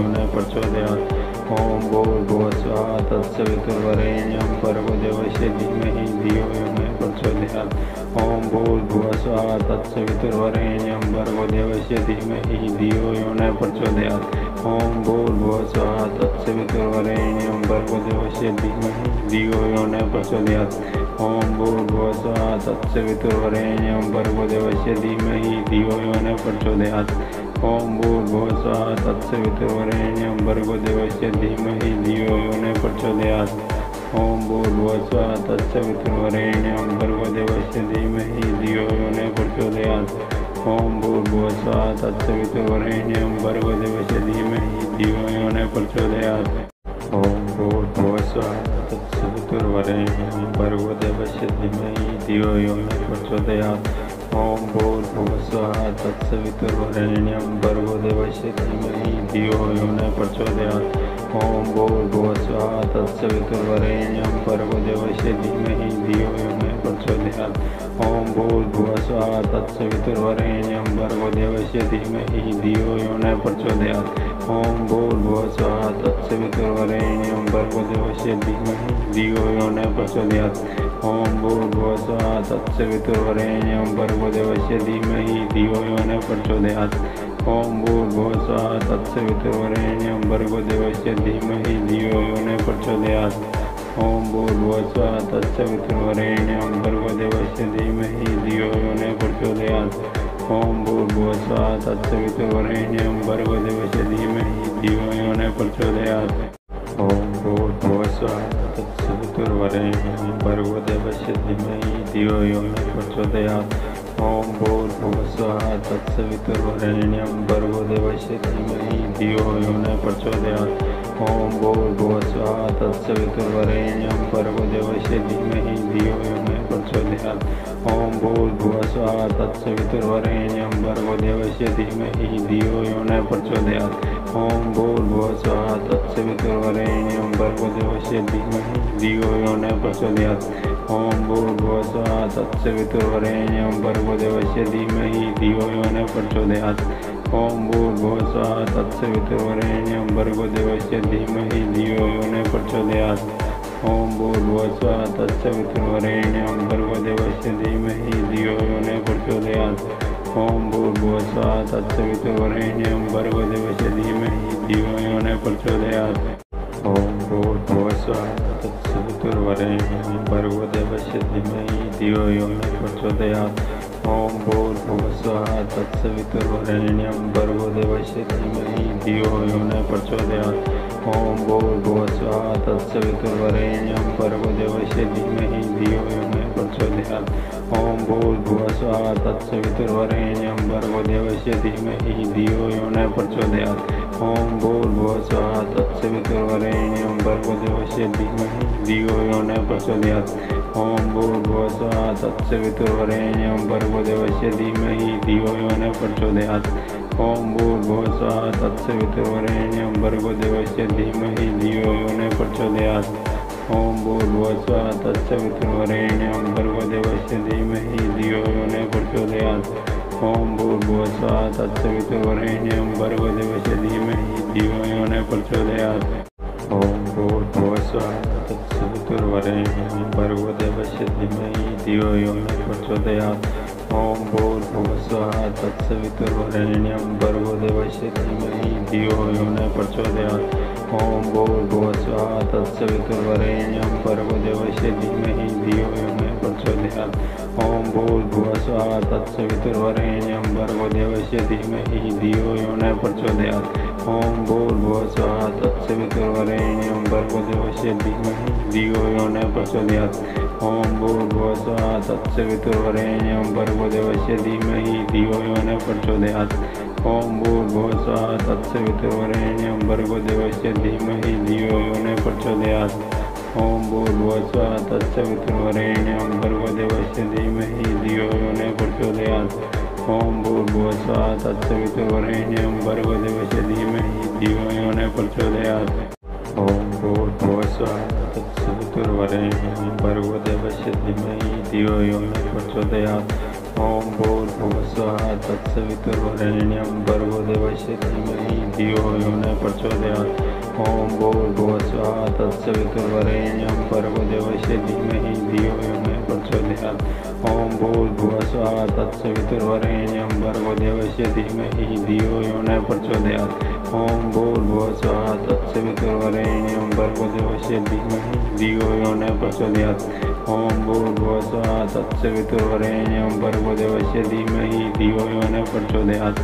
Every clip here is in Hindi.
न प्रचोदयात्। ॐ भूर्भुवस्वः तत्सवितुर्वरेण्यं भर्गो देवस्य धीमहि। धियो यो न प्रचोदयात्। ॐ भूर्भुवस्वः तत्सवितुर्वरेण्यं भर्गो देवस्य धीमहि। धियो यो न प्रचोदयात्। ॐ भूर्भुवस्वः तत्सवितुर्वरेण्यं भर्गो देवस्य धीमहि। धियो यो न प्रचोदयात्। ॐ भूर्भुवस्वः तत्सवितुर्वरेण्यं भर्गो देवस्य धीमहि। धियो न प्रचोदयात्। ॐ भूर्भुवस्वः तत्सवितुर्वरेण्यं भर्गो देवस्य धीमहि धियो यो न प्रचोदयात् ॐ भूर्भुवस्वः तत्सवितुर्वरेण्यं भर्गो देवस्य धीमहि धियो यो न प्रचोदयात् ॐ भूर्भुवस्वः तत्सवितुर्वरेण्यं भर्गो देवस्य धीमहि धियो यो न प्रचोदयात् ॐ भूर्भुवस्वः तत्सवितुर्वरेण्यं भर्गो देवस्य धीमहि धियो यो न प्रचोदयात्। ॐ स्वाहा तत्सवितुर्वरेण्यं भर्गो देवस्य धीमहि धियो यो न प्रचोदयात् ॐ भूर्भुवस्वः तत्सवितुर्वरेण्यं भर्गो देवस्य धीमहि धियो यो न प्रचोदयात् ॐ भूर्भुवस्वः तत्सवितुर्वरेण्यं भर्गो देवस्य धीमहि धियो यो न प्रचोदयात् ॐ भूर्भुवस्वः तत्सवितुर्वरेण्यं भर्गो देवस्य धीमहि धियो यो न प्रचोदयात् ॐ भूर्भुवस्वः तत्सवितुर्वरेण्यं भर्गो देवस्य धीमहि धियो यो न प्रचोदयात् ॐ भूर्भुवस्वः तत्सवितुर्वरेण्यं भर्गो देवस्य धीमहि धियो यो न प्रचोदयात् ॐ भूर्भुवस्वः तत्सवितुर्वरेण्यं भर्गो देवस्य धीमहि धियो यो न प्रचोदयात् ॐ भूर्भुवस्वः तत्सवितुर्वरेण्यं भर्गो देवस्य धीमहि धियो यो न प्रचोदयात् ॐ भूर्भुवस्वः तत्सवितुर्वरेण्यं भर्गो देवस्य धीमहि धियो यो न प्रचोदयात् ॐ भूर्भुवस्वः तत्सवितुर्वरेण्यं भर्गो देवस्य धीमहि धियो यो न प्रचोदयात् ॐ भूर्भुवस्वः तत्सवितुर्वरेण्यं भर्गो देवस्य धीमहि धियो यो न प्रचोदयात्। ॐ भूर्भुवस्वः तत्सवितुर्वरेण्यं भर्गो देवस्य धीमहि धियो यो न प्रचोदयात्। ॐ भूर्भुवस्वः तत्सवितुर्वरेण्यं भर्गो देवस्य धीमहि धियो यो न प्रचोदयात्। ॐ भूर्भुवस्वः तत्सवितुर्वरेण्यं भर्गो देवस्य धीमहि धियो यो न प्रचोदयात्। ॐ भूर्भुवस्वः तत्सवितुर्वरेण्यं भर्गो देवस्य धीमहि धियो यो न प्रचोदयात् ॐ भूर्भुवस्वः तत्सवितुर्वरेण्यं भर्गो देवस्य धीमहि धियो यो न प्रचोदयात् ॐ भूर्भुवस्वः तत्सवितुर्वरेण्यं भर्गो देवस्य धीमहि धियो यो न प्रचोदयात् ॐ भूर्भुवस्वः तत्सवितुर्वरेण्यं भर्गो देवस्य धीमहि धियो यो न प्रचोदयात्। ॐ भूर्भुवस्वः तत्सवितुर्वरेण्यं भर्गो देवस्य धीमहि धियो यो न प्रचोदयात्। ॐ भूर्भुवस्वः तत्सवितुर्वरेण्यं भर्गो देवस्य धीमहि धियो यो न प्रचोदयात्। ॐ भूर्भुवस्वः तत्सवितुर्वरेण्यं भर्गो देवस्य धीमहि धियो यो न प्रचोदयात्। ॐ भूर्भुवस्वः तत्सवितुर्वरेण्यं भर्गो देवस्य धीमहि धियो यो न प्रचोदयात्। ॐ भूर्भुवस्वः तत्सवितुर्वरेण्यं भर्गो देवस्य धीमहि धियो यो न प्रचोदयात्। ॐ भूर्भुवस्वः तत्सवितुर्वरेण्यं भर्गो देवस्य धीमहि धियो यो न प्रचोदयात्। ॐ भूर्भुवस्वः तत्सवितुर्वरेण्यं भर्गो देवस्य धीमहि धियो यो न प्रचोदयात्। ॐ भूर्भुवस्वः तत्सवितुर्वरेण्यं भर्गो देवस्य धीमहि धियो यो न प्रचोदयात् ॐ भूर्भुवस्वः तत्सवितुर्वरेण्यं भर्गो देवस्य धीमहि धियो यो मे प्रचोदयात् ॐ भूर्भुवस्वः तत्सवितुर्वरेण्यं भर्गो देवस्य धीमहि धियो यो न प्रचोदयात् ॐ भूर्भुवस्वः तत्सवितुर्वरेण्यं भर्गो देवस्य धीमहि धियो यो न प्रचोदयात् ॐ भूर्भुवस्वः तत्सवितुर्वरेण्यं भर्गो देवस्य धीमहि धियो यो न प्रचोदयात्। ॐ भूर्भुवस्वः तत्सवितुर्वरेण्यं भर्गो देवस्य धीमहि धियो यो न प्रचोदयात्। ॐ भूर्भुवस्वः तत्सवितुर्वरेण्यं भर्गो देवस्य धीमहि धियो यो न प्रचोदयात्। ॐ भूर्भुवस्वः तत्सवितुर्वरेण्यं भर्गो देवस्य धीमहि धियो यो न प्रचोदयात्। ॐ भूर्भुवस्वः तत्सवितुर्वरेण्यं भर्गो देवस्य धीमहि धियो यो न प्रचोदयात्। ॐ भूर्भुवस्वः तत्सवितुर्वरेण्यं भर्गो देवस्य धीमहि धियो यो न प्रचोदयात्। ॐ भूर्भुवस्वः तत्सवितुर्वरेण्यं भर्गो देवस्य धीमहि धियो यो न प्रचोदयात्। ॐ भूर्भुवस्वः तत्सवितुर्वरेण्यं भर्गो देवस्य धीमहि धियो यो न प्रचोदयात्। ॐ भूर्भुवस्वः तत्सवितुर्वरेण्यं भर्गो देवस्य धीमहि धियो यो न प्रचोदयात् ॐ भूर्भुवस्वः तत्सवितुर्वरेण्यं भर्गो देवस्य धीमहि धियो यो न प्रचोदयात् ॐ भूर्भुवस्वः तत्सवितुर्वरेण्यं भर्गो देवस्य धीमहि धियो यो न प्रचोदयात् ॐ भूर्भुवस्वः तत्सवितुर्वरेण्यं भर्गो देवस्य धीमहि धियो यो न प्रचोदयात्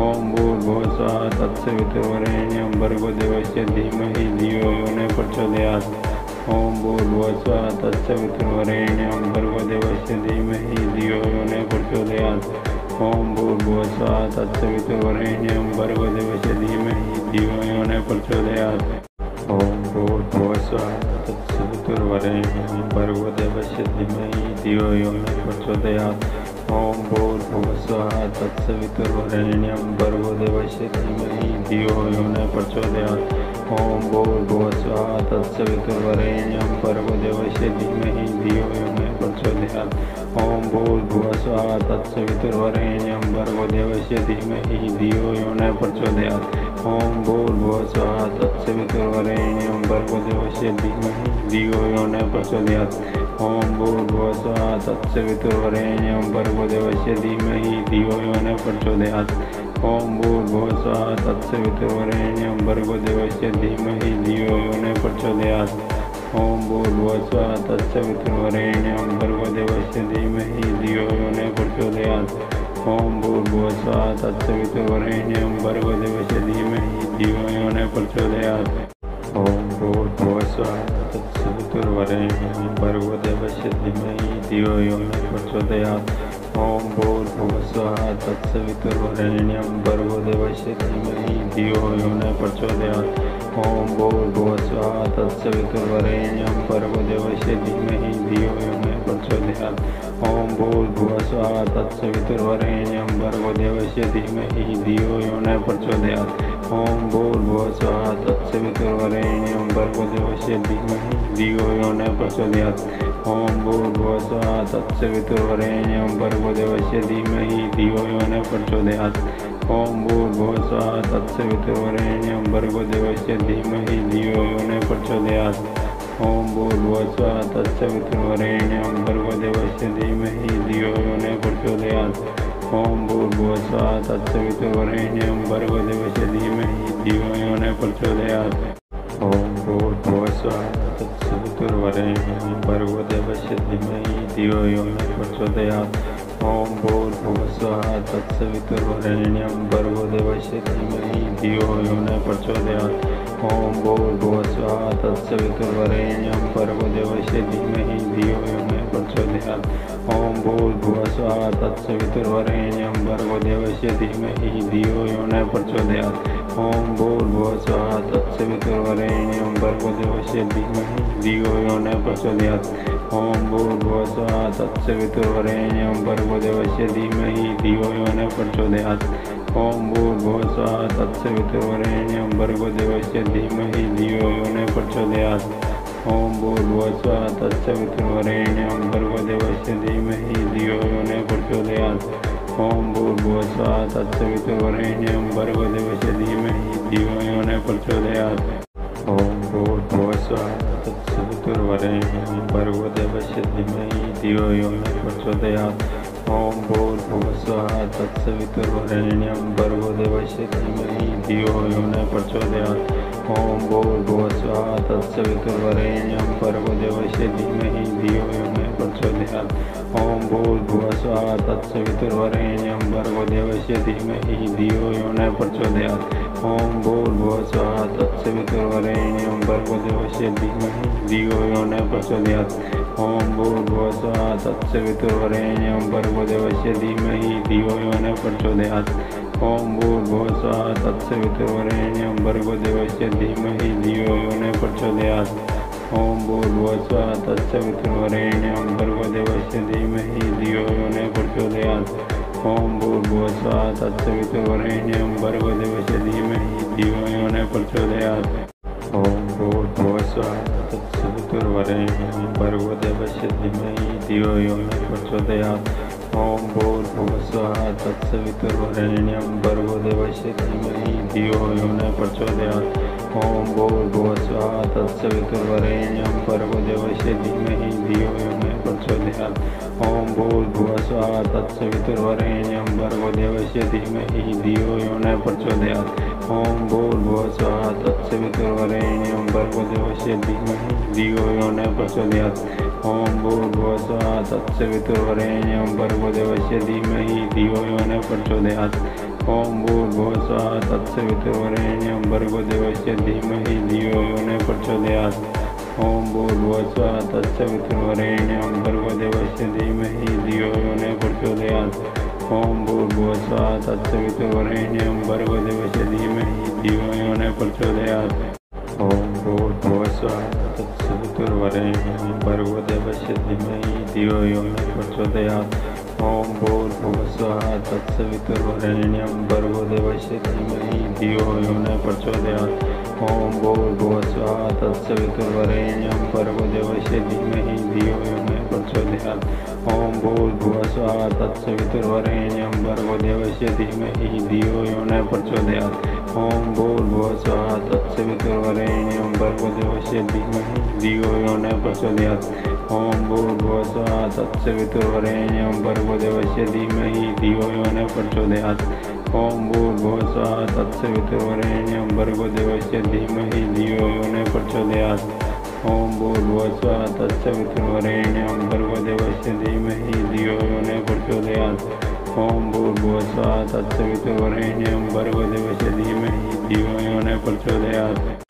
ॐ भूर्भुवस्वः तत्सवितुर्वरेण्यं भर्गो देवस्य धीमहि धियो यो न प्रचोदयात् ॐ भूर्भुवस्वः तत्सवितुर्वरेण्यं भर्गो देवस्य धीमहि धियो यो न प्रचोदयात् ॐ भूर्भुवस्वः तत्सवितुर्वरेण्यं भर्गो देवस्य धीमहि धियो यो न प्रचोदयात् ॐ भूर्भुवस्वः तत्सवितुर्वरेण्यं भर्गो देवस्य धीमहि धियो यो न प्रचोदयात्। ॐ भूर्भुवस्वः तत्सवितुर्वरेण्यं भर्गो देवस्य धीमहि धियो यो न प्रचोदयात् ॐ भूर्भुवस्वः तत्सवितुर्वरेण्यं भर्गो देवस्य धीमहि धियो यो न प्रचोदयात् ॐ भूर्भुवस्वः तत्सवितुर्वरेण्यं भर्गो देवस्य धीमहि धियो यो न प्रचोदयात् ॐ भूर्भुवस्वः तत्सवितुर्वरेण्यं भर्गो देवस्य धीमहि धियो यो न प्रचोदयात् ॐ भूर्भुवस्वः तत्सवितुर्वरेण्यं भर्गो देवस्य धीमहि धियो यो न प्रचोदयात्। ॐ भूर्भुवस्वः तत्सवितुर्वरेण्यं भर्गो देवस्य धीमहि धियो यो न प्रचोदयात्। ॐ भूर्भुवस्वः तत्सवितुर्वरेण्यं भर्गो देवस्य धीमहि धियो यो न प्रचोदयात्। ॐ भूर्भुवस्वः तत्सवितुर्वरेण्यं भर्गो देवस्य धीमहि धियो यो न प्रचोदयात्। ॐ भूर्भुवस्वः तत्सवितुर्वरेण्यं भर्गो देवस्य धीमहि धियो यो न प्रचोदयात् ॐ भूर्भुवस्वः तत्सवितुर्वरेण्यं भर्गो देवस्य धीमहि धियो यो न प्रचोदयात् ॐ भूर्भुवस्वः तत्सवितुर्वरेण्यं भर्गो देवस्य धीमहि धियो यो न प्रचोदयात् ॐ भूर्भुवस्वः तत्सवितुर्वरेण्यं भर्गो देवस्य धीमहि धियो यो न प्रचोदयात्। ॐ भूर्भुवस्वः तत्सवितुर्वरेण्यं भर्गो देवस्य धीमहि धियो यो न प्रचोदयात् ॐ भूर्भुवस्वः तत्सवितुर्वरेण्यं भर्गो देवस्य धीमहि धियो यो न प्रचोदयात् ॐ भूर्भुवस्वः तत्सवितुर्वरेण्यं भर्गो देवस्य धीमहि धियो यो न प्रचोदयात् ॐ भूर्भुवस्वः तत्सवितुर्वरेण्यं भर्गो देवस्य धीमहि धियो यो न प्रचोदयात् ॐ भूर्भुवस्वः तत्सवितुर्वरेण्यं भर्गो देवस्य धीमहि धियो यो न प्रचोदयात्। ॐ भूर्भुवस्वः तत्सवितुर्वरेण्यं भर्गो देवस्य धीमहि धियो यो न प्रचोदयात्। ॐ भूर्भुवस्वः तत्सवितुर्वरेण्यं भर्गो देवस्य धीमहि धियो यो न प्रचोदयात्। ॐ भूर्भुवस्वः तत्सवितुर्वरेण्यं भर्गो देवस्य धीमहि धियो यो न प्रचोदयात् ॐ भूर्भुवस्वः तत्सवितुर्वरेण्यं भर्गो देवस्य धीमहि धियो यो न प्रचोदयात् ॐ भूर्भुवस्वः तत्सवितुर्वरेण्यं भर्गो देवस्य धीमहि धियो यो न प्रचोदयात् ॐ भूर्भुवस्वः तत्सवितुर्वरेण्यं भर्गो देवस्य धीमहि धियो यो न प्रचोदयात् ॐ भूर्भुवस्वः तत्सवितुर्वरेण्यं भर्गो देवस्य धीमहि धियो यो न प्रचोदयात्। ॐ भूर्भुवस्वः तत्सवितुर्वरेण्यं भर्गो देवस्य धीमहि धियो यो न प्रचोदयात् ॐ भूर्भुवस्वः तत्सवितुर्वरेण्यं भर्गो देवस्य धीमहि धियो यो न प्रचोदयात् ॐ भूर्भुवस्वः तत्सवितुर्वरेण्यं भर्गो देवस्य धीमहि धियो यो न प्रचोदयात् ॐ भूर्भुवस्वः तत्सवितुर्वरेण्यं धियो यो न प्रचोदयात् ॐ भूर्भुवस्वः तत्सवितुर्वरेण्यं भर्गो देवस्य धीमहि धियो यो प्रचोदयात् ॐ भूर्भुवस्वः तत्सवितुर्वरेण्यं भर्गो देवस्य धीमहि धियो यो न प्रचोदयात्। ॐ भूर्भुवस्वः तत्सवितुर्वरेण्यं भर्गो देवस्य धीमहि धियो यो न प्रचोदयात्। ॐ भूर्भुवस्वः तत्सवितुर्वरेण्यं भर्गो देवस्य धीमहि धियो यो न प्रचोदयात्। ॐ भूर्भुवस्वः तत्सवितुर्वरेण्यं भर्गो देवस्य धीमहि धियो यो न प्रचोदयात्। ॐ भूर्भुवस्वः तत्सवितुर्वरेण्यं भर्गो देवस्य धीमहि धियो यो न प्रचोदयात्। ॐ भूर्भुवस्वः तत्सवितुर्वरेण्यं भर्गो देवस्य धीमहि धियो यो न प्रचोदयात्। ॐ भूर्भुवस्वः तत्सवितुर्वरेण्यं भर्गो देवस्य धीमहि धियो यो न प्रचोदयात्। ॐ भूर्भुवस्वः तत्सवितुर्वरेण्यं भर्गो देवस्य धीमहि धियो यो न प्रचोदयात्। ॐ भूर्भुवस्वः तत्सवितुर्वरेण्यं भर्गो देवस्य धीमहि धियो यो न प्रचोदयात्। ॐ भूर्भुवस्वः तत्सवितुर्वरेण्यं भर्गो देवस्य धीमहि धियो यो न प्रचोदयात्। ॐ भूर्भुवस्वः तत्सवितुर्वरेण्यं भर्गो देवस्य धीमहि धियो यो न प्रचोदयात्। ॐ भूर्भुवस्वः तत्सवितुर्वरेण्यं भर्गो देवस्य धीमहि धियो यो न प्रचोदयात्। ॐ भूर्भुवस्वः तत्सवितुर्वरेण्यं भर्गो देवस्य धीमहि धियो यो न प्रचोदयात् ॐ भूर्भुवस्वः तत्सवितुर्वरेण्यं भर्गो देवस्य धीमहि धियो यो न प्रचोदयात् ॐ भूर्भुवस्वः तत्सवितुर्वरेण्यं भर्गो देवस्य धीमहि धियो यो न प्रचोदयात् ॐ भूर्भुवस्वः तत्सवितुर्वरेण्यं भर्गो देवस्य धीमहि धियो यो न प्रचोदयात्। ॐ भूर्भुवस्वः तत्सवितुर्वरेण्यं भर्गो देवस्य धीमहि धियो यो न प्रचोदयात्। ॐ भूर्भुवस्वः तत्सवितुर्वरेण्यं भर्गो देवस्य धीमहि धियो यो न प्रचोदयात् ॐ भूर्भुवस्वः तत्सवितुर्वरेण्यं भर्गो देवस्य धीमहि धियो यो न प्रचोदयात् ॐ भूर्भुवस्वः तत्सवितुर्वरेण्यं भर्गो देवस्य धीमहि धियो यो न प्रचोदयात् ॐ भूर्भुवस्वः तत्सवितुर्वरेण्यं भर्गो देवस्य धीमहि धियो यो न प्रचोदयात् ॐ भूर्भुवस्वः तत्सवितुर्वरेण्यं भर्गो देवस्य धीमहि धियो यो न प्रचोदयात्। ॐ भूर्भुवस्व तत्सवितुर्वरेण्यं भर्गो देवस्य धीमहि धियो यो न प्रचोदयात्। ओम भूर्भुवस्व तत्सवितुर्वरेण्यं भर्गो देवस्य धीमहि धियो यो न प्रचोदयात्।